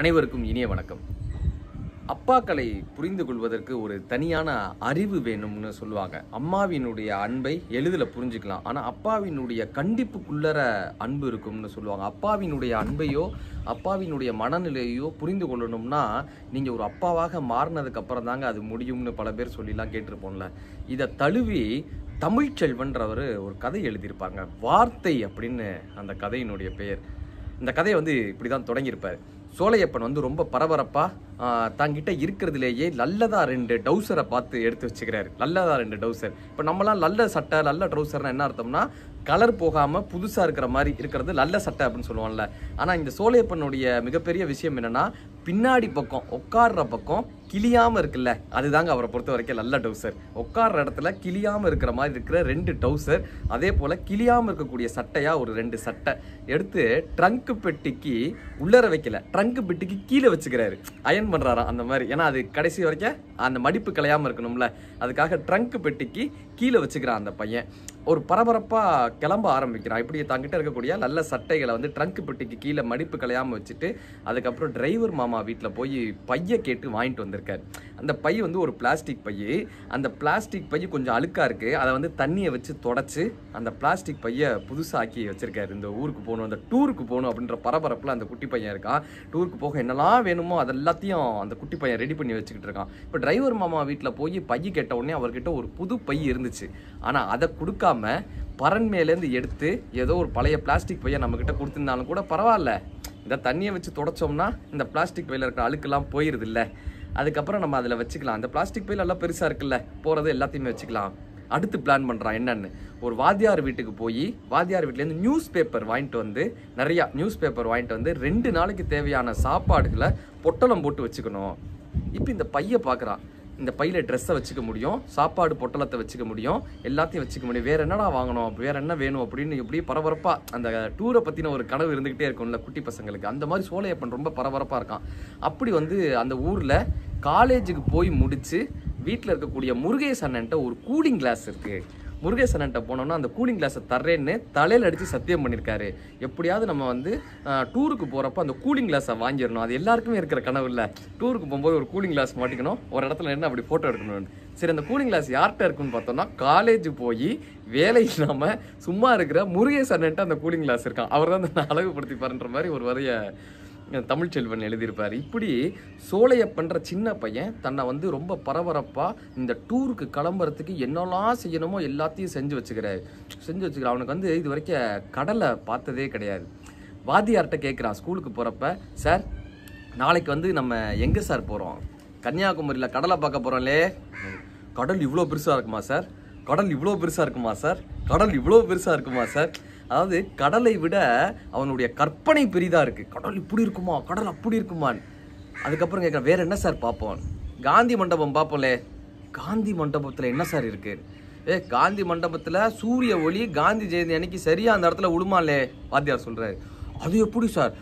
அனைவருக்கும் இனிய வணக்கம். அப்பாக்களை புரிந்து கொள்வதற்கு ஒரு தனியான அறிவு வேணும்னு சொல்லுவாங்க. அம்மாவினுடைய அன்பை எளிதில் புரிஞ்சுக்கலாம். ஆனால் அப்பாவினுடைய கண்டிப்புக்குள்ளற அன்பு இருக்கும்னு சொல்லுவாங்க. அப்பாவினுடைய அன்பையோ அப்பாவினுடைய மனநிலையோ புரிந்து கொள்ளணும்னா நீங்கள் ஒரு அப்பாவாக மாறினதுக்கப்புறம் தாங்க அது முடியும்னு பல பேர் சொல்லிலாம் கேட்டிருப்போம்ல. இதை தழுவி தமிழ்ச்செல்வன்றவர் ஒரு கதை எழுதியிருப்பாங்க. வார்த்தை அப்படின்னு அந்த கதையினுடைய பெயர். இந்த கதையை வந்து இப்படி தான் தொடங்கியிருப்பார். சோலையப்பன் வந்து ரொம்ப பரபரப்பாக தங்கிட்ட இருக்கிறதுலேயே நல்லதா ரெண்டு டவுசரை பார்த்து எடுத்து வச்சுக்கிறாரு. நல்லதா ரெண்டு டவுசர். இப்போ நம்மலாம் நல்ல சட்டை நல்ல ட்ரௌசர்னா என்ன அர்த்தம்னா கலர் போகாமல் புதுசாக இருக்கிற மாதிரி இருக்கிறது நல்ல சட்டை அப்படின்னு சொல்லுவாங்கல்ல ஆனால் இந்த சோலையப்பனுடைய மிகப்பெரிய விஷயம் என்னன்னா பின்னாடி பக்கம் உட்கார்ற பக்கம் கிளியாமல் இருக்குல்ல. அதுதாங்க அவரை பொறுத்த வரைக்கும் நல்ல டவுசர். உட்கார்ற இடத்துல கிளியாமல் இருக்கிற மாதிரி இருக்கிற ரெண்டு டவுசர் அதே போல் கிளியாமல் இருக்கக்கூடிய சட்டையாக ஒரு ரெண்டு சட்டை எடுத்து ட்ரங்க் பெட்டிக்கு உள்ளர வைக்கல. ட்ரங்க் பெட்டிக்கு கீழே வச்சுக்கிறாரு. அயன் பண்ணுறாரா அந்த மாதிரி. ஏன்னா அது கடைசி வரைக்கும் அந்த மடிப்பு கலையாமல் இருக்கணும்ல. அதுக்காக ட்ரங்க் பெட்டிக்கு கீழே வச்சுக்கிறான் அந்த பையன். ஒரு பரபரப்பா கிளம்ப ஆரம்பிக்கிறான். இப்படி தங்கிட்ட இருக்கக்கூடிய நல்ல சட்டைகளை வந்து ட்ரங்க் பெட்டிக்கு கீழே மடிப்பு கலையாம வச்சுட்டு அதுக்கப்புறம் டிரைவர் மாமா வீட்டில் போய் பைய கேட்டு வாங்கிட்டு வந்திருக்காரு. அந்த பை வந்து ஒரு பிளாஸ்டிக் பை. அந்த பிளாஸ்டிக் பை கொஞ்சம் அழுக்காக இருக்குது அதை வந்து தண்ணியை வச்சு தொடச்சி அந்த பிளாஸ்டிக் பையை புதுசாக்கி வச்சுருக்காரு. இந்த ஊருக்கு போகணும் அந்த டூருக்கு போகணும் அப்படின்ற பரபரப்பில் அந்த குட்டி பையன் இருக்கான். டூருக்கு போக என்னெல்லாம் வேணுமோ அது எல்லாத்தையும் அந்த குட்டி பையன் ரெடி பண்ணி வச்சுக்கிட்டு இருக்கான். இப்போ டிரைவர் மாமா வீட்டில் போய் பை கேட்ட உடனே அவர்கிட்ட ஒரு புது பை இருந்துச்சு. ஆனால் அதை கொடுக்காம பரன் மேலேருந்து எடுத்து ஏதோ ஒரு பழைய பிளாஸ்டிக் பையை நம்மக்கிட்ட கொடுத்துருந்தாலும் கூட பரவாயில்ல. இந்த தண்ணியை வச்சு தொடச்சோம்னா இந்த பிளாஸ்டிக் பையில் இருக்கிற அழுக்கெல்லாம் போயிருது இல்லை அதுக்கப்புறம் நம்ம அதில் வச்சுக்கலாம். அந்த பிளாஸ்டிக் பையில் எல்லாம் பெருசாக இருக்குல்ல போகிறது எல்லாத்தையுமே வச்சுக்கலாம். அடுத்து பிளான் பண்ணுறான் என்னென்னு. ஒரு வாத்தியார் வீட்டுக்கு போய் வாத்தியார் வீட்டிலேருந்து நியூஸ் பேப்பர் வாங்கிட்டு வந்து நிறையா நியூஸ் பேப்பர் வாங்கிட்டு வந்து ரெண்டு நாளைக்கு தேவையான சாப்பாடுகளை பொட்டலம் போட்டு வச்சுக்கணும். இப்போ இந்த பையன் பார்க்குறான் இந்த பையில் ட்ரெஸ்ஸை வச்சுக்க முடியும் சாப்பாடு பொட்டலத்தை வச்சுக்க முடியும் எல்லாத்தையும் வச்சுக்க முடியும். வேறு என்னடா வாங்கணும்? வேறு என்ன வேணும் அப்படின்னு எப்படி பரபரப்பாக அந்த டூரை பற்றின ஒரு கனவு இருந்துக்கிட்டே இருக்கும்ல குட்டி பசங்களுக்கு. அந்த மாதிரி சோலையப்பன் ரொம்ப பரபரப்பாக இருக்கான். அப்படி வந்து அந்த ஊரில் காலேஜுக்கு போய் முடித்து வீட்டில் இருக்கக்கூடிய முருகேஷ் அண்ணன்ட்ட ஒரு கூலிங் கிளாஸ் இருக்குது முருகேஷ் போனோம்னா அந்த கூலிங் கிளாஸை தர்றேன்னு தலையில் அடித்து சத்தியம் பண்ணியிருக்காரு எப்படியாவது நம்ம வந்து டூருக்கு போகிறப்ப அந்த கூலிங் கிளாஸை வாங்கிடணும். அது எல்லாருக்குமே இருக்கிற கனவு இல்லை. டூருக்கு போகும்போது ஒரு கூலிங் கிளாஸ் மாட்டிக்கணும். ஒரு இடத்துல என்ன அப்படி ஃபோட்டோ எடுக்கணும் சரி அந்த கூலிங் கிளாஸ் யார்கிட்ட இருக்குன்னு பார்த்தோம்னா காலேஜ் போய் வேலை இல்லாமல் சும்மா இருக்கிற முருகேஷ் அந்த கூலிங் கிளாஸ் இருக்கான். அவர் தான் அந்த அழகுபடுத்திப்பாருன்ற மாதிரி ஒரு வரைய தமிழ்ச்செல்வன் எழுதியிருப்பார். இப்படி சோலையப்பன்ற சின்ன பையன் தன்னை வந்து ரொம்ப பரபரப்பாக இந்த டூருக்கு கிளம்புறதுக்கு என்னெல்லாம் செய்யணுமோ எல்லாத்தையும் செஞ்சு வச்சுக்கிறாரு. செஞ்சு வச்சுக்கிறார். அவனுக்கு வந்து இது வரைக்கும் கடலை பார்த்ததே கிடையாது. வாத்தியார்கிட்ட கேட்குறான் ஸ்கூலுக்கு போகிறப்ப சார் நாளைக்கு வந்து நம்ம எங்கே சார் போகிறோம் கன்னியாகுமரியில் கடலை பார்க்க போகிறோம்லே கடல் இவ்வளோ பெருசாக இருக்குமா சார்? கடல் இவ்வளோ பெருசாக இருக்குமா சார்? கடல் இவ்வளோ பெருசாக இருக்குமா சார்? அதாவது கடலை விட அவனுடைய கற்பனை பெரிதாக இருக்குது கடல் இப்படி இருக்குமா? கடல் அப்படி இருக்குமான்னு. அதுக்கப்புறம் கேட்குறேன் வேறு என்ன சார் பார்ப்போம்? காந்தி மண்டபம் பார்ப்போம்லே. காந்தி மண்டபத்தில் என்ன சார் இருக்குது ஏ காந்தி மண்டபத்தில் சூரிய ஒளி காந்தி ஜெயந்தி அன்னைக்கு சரியாக அந்த இடத்துல விழுமாலே வாத்தியார் சொல்கிறாரு அது எப்படி சார்?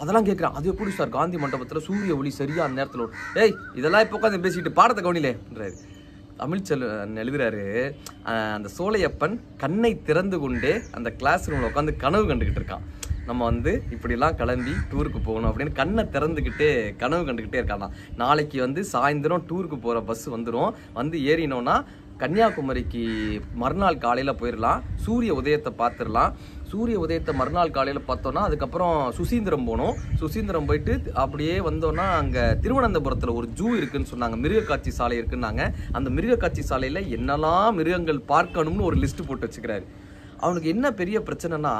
அதெல்லாம் கேட்குறேன் அது எப்படி சார்? காந்தி மண்டபத்தில் சூரிய ஒளி சரியா அந்த நேரத்தில் ஏய் இதெல்லாம் இப்போ உட்காந்து பேசிட்டு பாடத்தை கவனிலேன்றாரு தமிழ்ச்செல்வன் எழுதுறாரு அந்த சோலையப்பன் கண்ணை திறந்து கொண்டே அந்த கிளாஸ் ரூமில் உட்காந்து கனவு கண்டுக்கிட்டு இருக்கான். நம்ம வந்து இப்படிலாம் கிளம்பி டூருக்கு போகணும் அப்படின்னு கண்ணை திறந்துக்கிட்டே கனவு கண்டுக்கிட்டே இருக்கானா. நாளைக்கு வந்து சாயந்தரம் டூருக்கு போகிற பஸ் வந்துடும் வந்து ஏறினோன்னா கன்னியாகுமரிக்கு மறுநாள் காலையில் போயிடலாம் சூரிய உதயத்தை பார்த்துடலாம் சூரிய உதயத்தை மறுநாள் காலையில் பார்த்தோன்னா அதுக்கப்புறம் சுசீந்திரம் போனோம். சுசீந்திரம் போயிட்டு அப்படியே வந்தோன்னா அங்கே திருவனந்தபுரத்தில் ஒரு ஜூ இருக்குன்னு சொன்னாங்க. மிருகக்காட்சி சாலை இருக்குன்னாங்க. அந்த மிருகக்காட்சி சாலையில் என்னெல்லாம் மிருகங்கள் பார்க்கணும்னு ஒரு லிஸ்ட் போட்டு வச்சுக்கிறாரு. அவனுக்கு என்ன பெரிய பிரச்சனைனா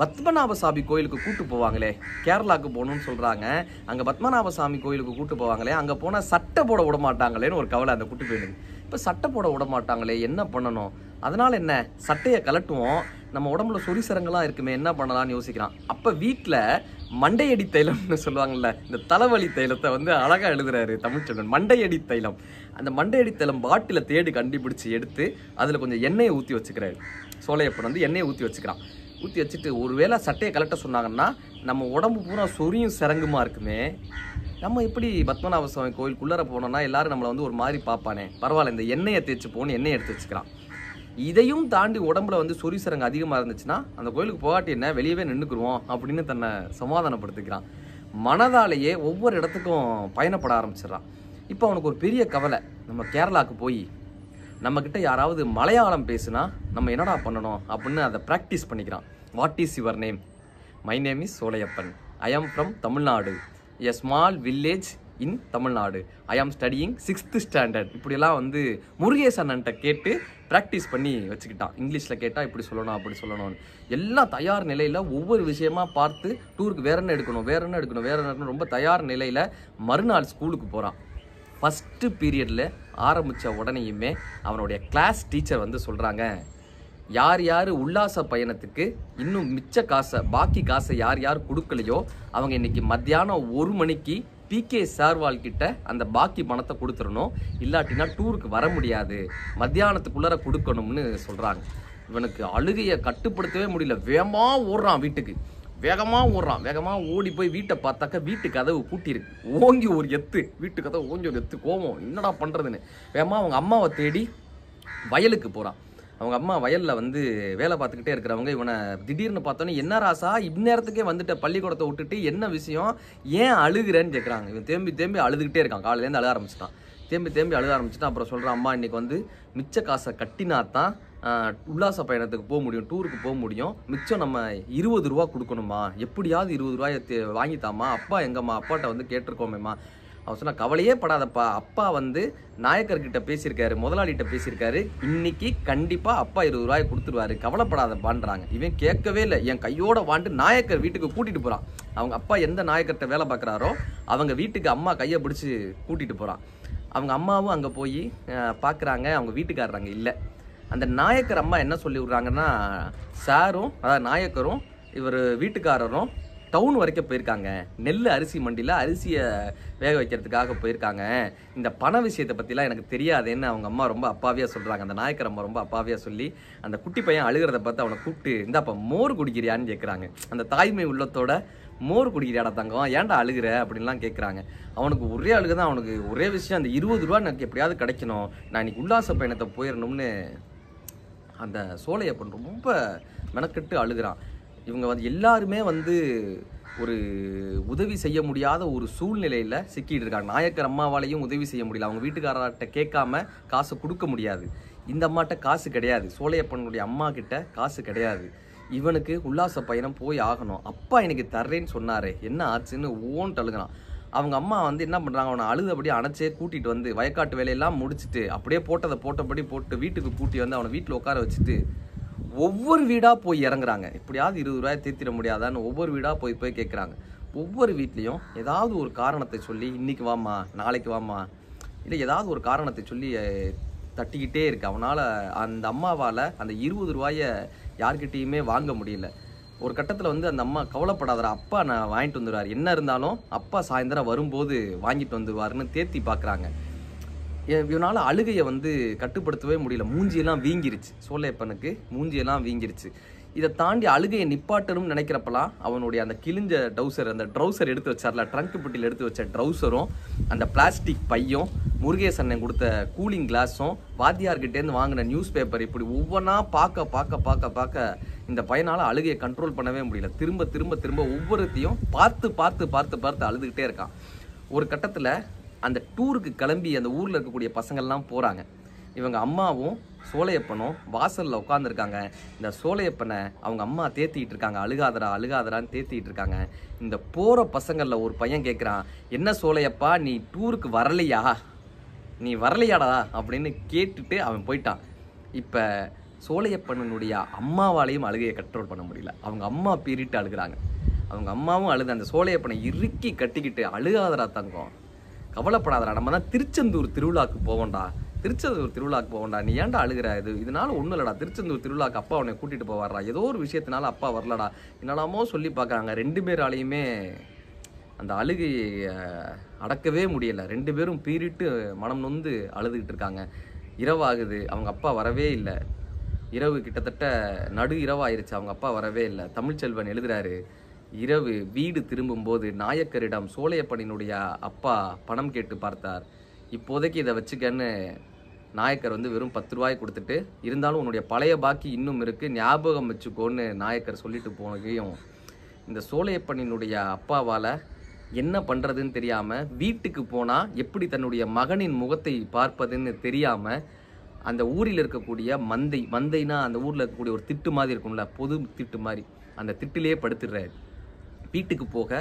பத்மநாப சாமி கோயிலுக்கு கூட்டு போவாங்களே. கேரளாவுக்கு போகணும்னு சொல்கிறாங்க அங்கே பத்மநாப சாமி கோயிலுக்கு கூட்டு போவாங்களே. அங்கே போனால் சட்டை போட விட மாட்டாங்களேன்னு ஒரு கவலை அந்த குட்டி போயிடுது இப்போ சட்டை போட விட மாட்டாங்களே என்ன பண்ணணும்? அதனால் என்ன? சட்டையை கலட்டுவோம். நம்ம உடம்புல சொரிசரங்களாம் இருக்குமே என்ன பண்ணலாம்னு யோசிக்கிறான். அப்போ வீட்டில் மண்டையடி தைலம்னு சொல்லுவாங்கள்ல இந்த தலைவலி தைலத்தை வந்து அழகாக எழுதுறாரு தமிழ்ச்செல்வன். மண்டையடி தைலம். அந்த மண்டையடி தைலம் பாட்டில தேடி கண்டுபிடிச்சு எடுத்து அதில் கொஞ்சம் எண்ணெயை ஊற்றி வச்சுக்கிறாரு. சோலையப்பன் வந்து எண்ணெயை ஊற்றி வச்சுக்கிறான். ஊற்றி வச்சுட்டு ஒருவேளை சட்டையை கலட்ட சொன்னாங்கன்னா நம்ம உடம்பு பூரா சொரியும் சிறங்குமா இருக்குமே? நம்ம எப்படி பத்மநாப சுவாமி கோயிலுக்குள்ளார போனோம்னா எல்லாரும் நம்மளை வந்து ஒரு மாதிரி பார்ப்பானே. பரவாயில்ல இந்த எண்ணெயை தேய்ச்சி போன்னு எண்ணெயை எடுத்து வச்சுக்கிறான் இதையும் தாண்டி உடம்புல வந்து சொறி அதிகமாக இருந்துச்சுன்னா அந்த கோயிலுக்கு போகாட்டி என்ன வெளியவே நின்றுக்குருவோம் அப்படின்னு தன்னை சமாதானப்படுத்திக்கிறான். மனதாலேயே ஒவ்வொரு இடத்துக்கும் பயணப்பட ஆரம்பிச்சிடுறான். இப்போ அவனுக்கு ஒரு பெரிய கவலை நம்ம கேரளாவுக்கு போய் நம்மக்கிட்ட யாராவது மலையாளம் பேசுனா நம்ம என்னடா பண்ணணும் அப்படின்னு அதை ப்ராக்டிஸ் பண்ணிக்கிறான். What is your name my name is Solaiyappan. I am from Tamil Nadu a small village in Tamil Nadu I am studying sixth standard இப்படியெல்லாம் வந்து முருகேஷ் அண்ணன்ட்ட கேட்டு ப்ராக்டிஸ் பண்ணி வச்சுக்கிட்டான். இங்கிலீஷில் கேட்டால் இப்படி சொல்லணும் அப்படி சொல்லணும்னு. எல்லாம் தயார் நிலையில் ஒவ்வொரு விஷயமா பார்த்து டூருக்கு வேற என்ன எடுக்கணும் வேற என்ன எடுக்கணும் வேற என்ன ரொம்ப தயார் நிலையில் மறுநாள் ஸ்கூலுக்கு போகிறான் ஃபஸ்ட்டு பீரியடில் ஆரம்பித்த உடனேயுமே அவனுடைய கிளாஸ் டீச்சர் வந்து சொல்கிறாங்க யார் யார் உல்லாச பயணத்துக்கு இன்னும் மிச்ச காசை பாக்கி காசை யார் யார் கொடுக்கலையோ அவங்க இன்னைக்கு மத்தியானம் ஒரு மணிக்கு பிகே சார்வால் கிட்ட அந்த பாக்கி பணத்தை கொடுத்துடணும். இல்லாட்டினா டூருக்கு வர முடியாது. மத்தியானத்துக்குள்ளார கொடுக்கணும்னு சொல்கிறாங்க இவனுக்கு அழுகையை கட்டுப்படுத்தவே முடியல. வேகமாக ஓடுறான் வீட்டுக்கு. வேகமாக ஓடுறான். வேகமாக ஓடி போய் வீட்டை பார்த்தாக்கா வீட்டு கதவு பூட்டியிருக்கு. ஓங்கி ஒரு எத்து. வீட்டு கதவு ஓங்கி ஒரு எத்து. கோவம் என்னடா பண்ணுறதுன்னு வேகமாக அவங்க அம்மாவை தேடி வயலுக்கு போகிறான் அவங்க அம்மா வயலில் வந்து வேலை பார்த்துக்கிட்டே இருக்கிறவங்க இவனை திடீர்னு பார்த்தோன்னே என்ன ராசா இந்நேரத்துக்கே வந்துட்ட பள்ளிக்கூடத்தை விட்டுட்டு என்ன விஷயம்? ஏன் அழுகிறேன்னு கேட்குறாங்க இவன் தேம்பி தேம்பி அழுதுகிட்டே இருக்கான். காலையிலேருந்து அழுக ஆரம்பிச்சிட்டான். தேம்பி தேம்பி அழுக ஆரம்பிச்சிட்டான். அப்புறம் சொல்கிறான் அம்மா இன்னைக்கு வந்து மிச்ச காசை கட்டினா தான் உல்லாச பயணத்துக்கு போக முடியும் டூருக்கு போக முடியும். மிச்சம் நம்ம இருபது ரூபா கொடுக்கணுமா? எப்படியாவது இருபது ரூபாயை வாங்கித்தாமா வாங்கித்தாம்மா. அப்பா எங்கம்மா? அப்பாட்ட வந்து கேட்டிருக்கோமேம்மா. அவர் சொன்னால் கவலையே படாதப்பா. அப்பா வந்து நாயக்கர்கிட்ட பேசியிருக்காரு முதலாளிகிட்ட பேசியிருக்காரு. இன்னைக்கு கண்டிப்பாக அப்பா இருபது ரூபாய் கொடுத்துருவாரு. கவலைப்படாதப்பான்றாங்க. இவன் கேட்கவே இல்லை. என் கையோட வாண்டு நாயக்கர் வீட்டுக்கு கூட்டிகிட்டு போகிறான் அவங்க அப்பா எந்த நாயக்கர்கிட்ட வேலை பார்க்குறாரோ அவங்க வீட்டுக்கு அம்மா கையை பிடிச்சி கூட்டிகிட்டு போகிறான் அவங்க அம்மாவும் அங்கே போய் பார்க்குறாங்க அவங்க வீட்டுக்காரறாங்க அங்கே இல்லை. அந்த நாயக்கர் அம்மா என்ன சொல்லி விட்றாங்கன்னா சாரும் அதாவது நாயக்கரும் இவர் வீட்டுக்காரரும் டவுன் வரைக்கும் போயிருக்காங்க. நெல் அரிசி மண்டியில் அரிசியை வேக வைக்கிறதுக்காக போயிருக்காங்க. இந்த பண விஷயத்தை பற்றிலாம் எனக்கு தெரியாதேன்னு அவங்க அம்மா ரொம்ப அப்பாவியாக சொல்கிறாங்க அந்த நாயக்கர் அம்மா ரொம்ப அப்பாவியாக சொல்லி அந்த குட்டி பையன் அழுகிறத பார்த்து அவனை கூப்பிட்டு இந்தாப்பா மோர் குடிக்கிறியான்னு கேட்குறாங்க அந்த தாய்மை உள்ளத்தோட மோர் குடிக்கிறியாடா தங்கம் ஏன்டா அழுகுற? அப்படின்லாம் கேட்குறாங்க அவனுக்கு ஒரே அழுகு தான் அவனுக்கு ஒரே விஷயம் அந்த இருபது ரூபா எனக்கு எப்படியாவது கிடைக்கணும். நான் இன்னைக்கு உல்லாச பயணத்தை போயிடணும்னு அந்த சோலையப்பன் ரொம்ப மெனக்கெட்டு அழுகிறான். இவங்க வந்து எல்லாருமே வந்து ஒரு உதவி செய்ய முடியாத ஒரு சூழ்நிலையில் சிக்கிட்டு இருக்காங்க. நாயக்கர் அம்மாவாலையும் உதவி செய்ய முடியல. அவங்க வீட்டுக்காரர்கிட்ட கேட்காம காசு கொடுக்க முடியாது. இந்த அம்மாட்ட காசு கிடையாது. சோழையப்பனுடைய அம்மா கிட்ட காசு கிடையாது. இவனுக்கு உல்லாச பயணம் போய் ஆகணும். அப்பா எனக்கு தர்றேன்னு சொன்னாரே. என்ன ஆச்சுன்னு ஓன்ட்டு அழுகிறான் அவங்க அம்மா வந்து என்ன பண்ணுறாங்க அவனை அழுதபடி அணைச்சே கூட்டிகிட்டு வந்து வயக்காட்டு வேலையெல்லாம் முடிச்சுட்டு அப்படியே போட்டதை போட்டபடி போட்டு வீட்டுக்கு கூட்டி வந்து அவனை வீட்டில் உட்கார வச்சுட்டு ஒவ்வொரு வீடாக போய் இறங்குறாங்க. எப்படியாவது இருபது ரூபாய் தீர்த்திட முடியாதான்னு ஒவ்வொரு வீடாக போய் போய் கேட்குறாங்க ஒவ்வொரு வீட்லேயும் ஏதாவது ஒரு காரணத்தை சொல்லி இன்னைக்கு வாமா நாளைக்கு வாமா இல்லை ஏதாவது ஒரு காரணத்தை சொல்லி தட்டிக்கிட்டே இருக்கு. அவனால் அந்த அம்மாவால் அந்த இருபது ரூபாயை யார்கிட்டேயுமே வாங்க முடியல. ஒரு கட்டத்தில் வந்து அந்த அம்மா கவலைப்படாதடா அப்பா நான் வாங்கிட்டு வந்துடுவார் என்ன இருந்தாலும் அப்பா சாயந்தரம் வரும்போது வாங்கிட்டு வந்துடுவாருன்னு தேர்த்தி பார்க்குறாங்க இவனால் அழுகையை வந்து கட்டுப்படுத்தவே முடியல. மூஞ்சியெல்லாம் வீங்கிருச்சு. சோலையப்பனுக்கு மூஞ்சியெல்லாம் வீங்கிருச்சு. இதை தாண்டி அழுகையை நிப்பாட்டணும்னு நினைக்கிறப்பலாம் அவனுடைய அந்த கிழிஞ்ச ட்ரௌசர் அந்த ட்ரௌசர் எடுத்து வச்சார்ல ட்ரங்க் பெட்டியில் எடுத்து வச்ச ட்ரௌசரும் அந்த பிளாஸ்டிக் பையும் முருகேசன் கொடுத்த கூலிங் கிளாஸும் வாத்தியார்கிட்டேருந்து வாங்கின நியூஸ் பேப்பர் இப்படி ஒவ்வொன்றா பார்க்க பார்க்க பார்க்க பார்க்க இந்த பையனால் அழுகையை கண்ட்ரோல் பண்ணவே முடியல. திரும்ப திரும்ப திரும்ப ஒவ்வொருத்தையும் பார்த்து பார்த்து பார்த்து பார்த்து அழுதுகிட்டே இருக்கான். ஒரு கட்டத்தில் அந்த டூருக்கு கிளம்பி அந்த ஊரில் இருக்கக்கூடிய பசங்கள்லாம் போகிறாங்க இவங்க அம்மாவும் சோலையப்பனும் வாசலில் உட்காந்துருக்காங்க இந்த சோலையப்பனை அவங்க அம்மா தேத்திக்கிட்டு இருக்காங்க. அழுகாதரா அழுகாதரான்னு தேத்திட்டு இருக்காங்க. இந்த போகிற பசங்களில் ஒரு பையன் கேட்குறான் என்ன சோலையப்பா நீ டூருக்கு வரலையா? நீ வரலையாடா? அப்படின்னு கேட்டுட்டு அவன் போயிட்டான். இப்போ சோலையப்பனனுடைய அம்மாவாலையும் அழுகையை கண்ட்ரோல் பண்ண முடியல. அவங்க அம்மா பீறிட்டு அழுகுறாங்க. அவங்க அம்மாவும் அழுது அந்த சோலையப்பனை இறுக்கி கட்டிக்கிட்டு அழுகாதரா தங்கம். கவலைப்படாதடா நம்ம தான் திருச்செந்தூர் திருவிழாக்கு போவோம்டா. திருச்செந்தூர் திருவிழாக்கு போவோம்டா. நீ ஏன்டா அழுகிற? இது இதனால ஒன்றும் இல்லடா. திருச்செந்தூர் திருவிழாக்கு அப்பா உன்னை கூட்டிகிட்டு போவாரா ஏதோ ஒரு விஷயத்தினால அப்பா வரலடா. என்னெல்லாமோ சொல்லி பார்க்குறாங்க. ரெண்டு பேராலையுமே அந்த அழுகையை அடக்கவே முடியல. ரெண்டு பேரும் பீறிட்டு மனம் நொந்து அழுதுகிட்டு இருக்காங்க. இரவாகுது. அவங்க அப்பா வரவே இல்லை. இரவு கிட்டத்தட்ட நடு இரவாயிருச்சு. அவங்க அப்பா வரவே இல்லை. தமிழ்ச்செல்வன் எழுதுறாரு இரவு வீடு திரும்பும்போது நாயக்கரிடம் சோழையப்பனினுடைய அப்பா பணம் கேட்டு பார்த்தார். இப்போதைக்கு இதை வச்சுக்கன்னு நாயக்கர் வந்து வெறும் பத்து ரூபாய் கொடுத்துட்டு இருந்தாலும் உன்னுடைய பழைய பாக்கி இன்னும் இருக்குது ஞாபகம் வச்சுக்கோன்னு நாயக்கர் சொல்லிட்டு போனதையும் இந்த சோழையப்பனினுடைய அப்பாவால் என்ன பண்ணுறதுன்னு தெரியாமல் வீட்டுக்கு போனால் எப்படி தன்னுடைய மகனின் முகத்தை பார்ப்பதுன்னு தெரியாமல் அந்த ஊரில் இருக்கக்கூடிய மந்தை மந்தைனா அந்த ஊரில் இருக்கக்கூடிய ஒரு திட்டு மாதிரி இருக்கும்ல பொது திட்டு மாதிரி அந்த திட்டிலேயே படுத்துடுறாரு வீட்டுக்கு போக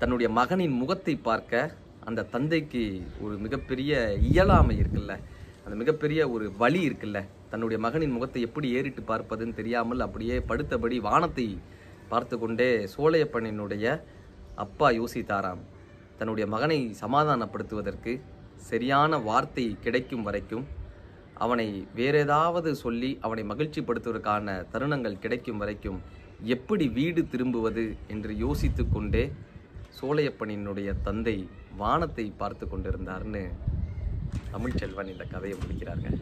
தன்னுடைய மகனின் முகத்தை பார்க்க அந்த தந்தைக்கு ஒரு மிகப்பெரிய இயலாமை இருக்குல்ல? அந்த மிகப்பெரிய ஒரு வழி இருக்குல்ல? தன்னுடைய மகனின் முகத்தை எப்படி ஏறிட்டு பார்ப்பதுன்னு தெரியாமல் அப்படியே படுத்தபடி வானத்தை பார்த்து கொண்டே சோழையப்பனினுடைய அப்பா யோசித்தாராம். தன்னுடைய மகனை சமாதானப்படுத்துவதற்கு சரியான வார்த்தை கிடைக்கும் வரைக்கும் அவனை வேற ஏதாவது சொல்லி அவனை மகிழ்ச்சிப்படுத்துவதற்கான தருணங்கள் கிடைக்கும் வரைக்கும் எப்படி வீடு திரும்புவது என்று யோசித்து கொண்டே சோழையப்பனினுடைய தந்தை வானத்தை பார்த்து கொண்டிருந்தார்னு தமிழ்ச்செல்வன் இந்த கதையை முடிக்கிறாருங்க